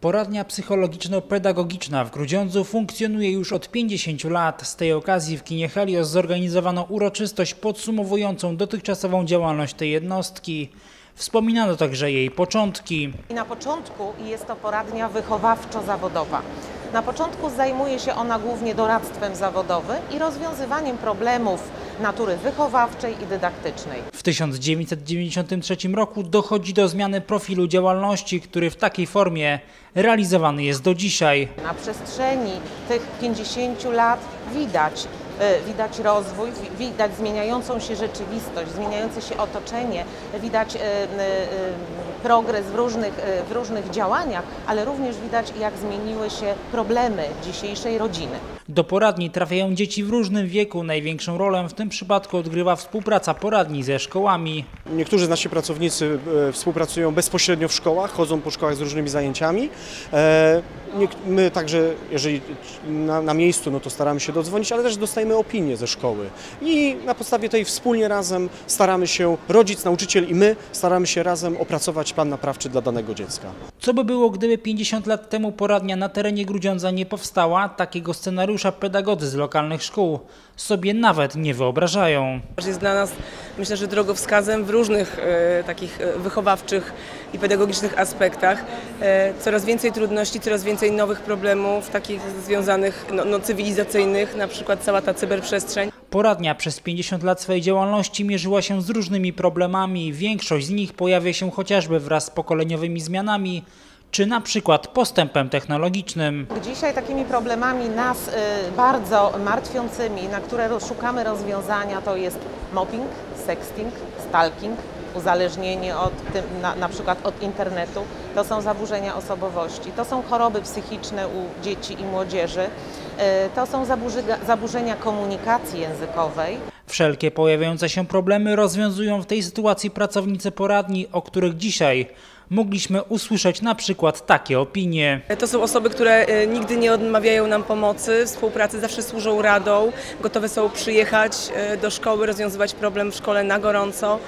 Poradnia psychologiczno-pedagogiczna w Grudziądzu funkcjonuje już od 50 lat. Z tej okazji w kinie Helios zorganizowano uroczystość podsumowującą dotychczasową działalność tej jednostki. Wspominano także jej początki. Na początku jest to poradnia wychowawczo-zawodowa. Na początku zajmuje się ona głównie doradztwem zawodowym i rozwiązywaniem problemów natury wychowawczej i dydaktycznej. W 1993 roku dochodzi do zmiany profilu działalności, który w takiej formie realizowany jest do dzisiaj. Na przestrzeni tych 50 lat widać, e, widać rozwój, wi- widać zmieniającą się rzeczywistość, zmieniające się otoczenie, widać e, e, progres w różnych, w różnych działaniach, ale również widać jak zmieniły się problemy dzisiejszej rodziny. Do poradni trafiają dzieci w różnym wieku. Największą rolę w tym przypadku odgrywa współpraca poradni ze szkołami. Niektórzy z nasi pracownicy e, współpracują bezpośrednio w szkołach, chodzą po szkołach z różnymi zajęciami. E, My także, jeżeli na, na miejscu, no to staramy się dodzwonić, ale też dostajemy opinie ze szkoły. I na podstawie tej wspólnie razem staramy się, rodzic, nauczyciel i my, staramy się razem opracować plan naprawczy dla danego dziecka. Co by było, gdyby 50 lat temu poradnia na terenie Grudziądza nie powstała? Takiego scenariusza pedagodzy z lokalnych szkół sobie nawet nie wyobrażają. Jest dla nas, myślę, że drogowskazem w różnych e, takich e, wychowawczych i pedagogicznych aspektach. E, coraz więcej trudności, coraz więcej nowych problemów, takich związanych, no, no, cywilizacyjnych, na przykład cała ta cyberprzestrzeń. Poradnia przez 50 lat swojej działalności mierzyła się z różnymi problemami. Większość z nich pojawia się chociażby wraz z pokoleniowymi zmianami, czy na przykład postępem technologicznym. Dzisiaj takimi problemami nas y, bardzo martwiącymi, na które szukamy rozwiązania, to jest mobbing, sexting, stalking, uzależnienie od tym, na, na przykład od internetu, to są zaburzenia osobowości, to są choroby psychiczne u dzieci i młodzieży, y, to są zaburzenia komunikacji językowej. Wszelkie pojawiające się problemy rozwiązują w tej sytuacji pracownicy poradni, o których dzisiaj mogliśmy usłyszeć na przykład takie opinie. To są osoby, które e, nigdy nie odmawiają nam pomocy, współpracy, zawsze służą radą, gotowe są przyjechać e, do szkoły, rozwiązywać problem w szkole na gorąco.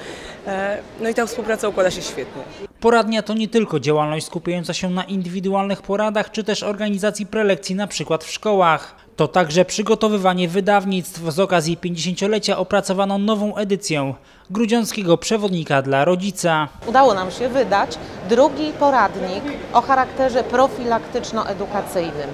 E, No i ta współpraca układa się świetnie. Poradnia to nie tylko działalność skupiająca się na indywidualnych poradach czy też organizacji prelekcji na przykład w szkołach. To także przygotowywanie wydawnictw. Z okazji 50-lecia opracowano nową edycję Grudziąckiego Przewodnika dla Rodzica. Udało nam się wydać drugi poradnik o charakterze profilaktyczno-edukacyjnym.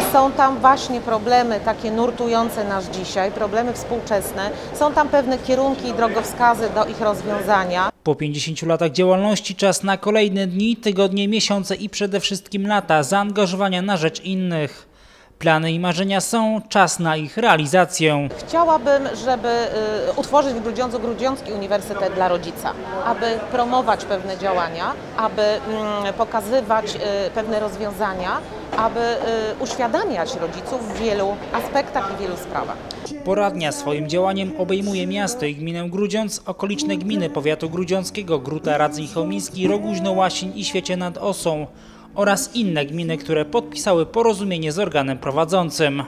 Y, Są tam właśnie problemy takie nurtujące nas dzisiaj, problemy współczesne. Są tam pewne kierunki i drogowskazy do ich rozwiązania. Po 50 latach działalności czas na kolejne dni, tygodnie, miesiące i przede wszystkim lata zaangażowania na rzecz innych. Plany i marzenia są, czas na ich realizację. Chciałabym, żeby y, utworzyć w Grudziądzu Grudziącki Uniwersytet dla Rodzica, aby promować pewne działania, aby mm, pokazywać y, pewne rozwiązania, aby y, uświadamiać rodziców w wielu aspektach i wielu sprawach. Poradnia swoim działaniem obejmuje miasto i gminę Grudziądz, okoliczne gminy powiatu grudziąckiego, Gruta, Radzyń Chomiński, Roguźno, Łasiń i Świecie nad Osą oraz inne gminy, które podpisały porozumienie z organem prowadzącym.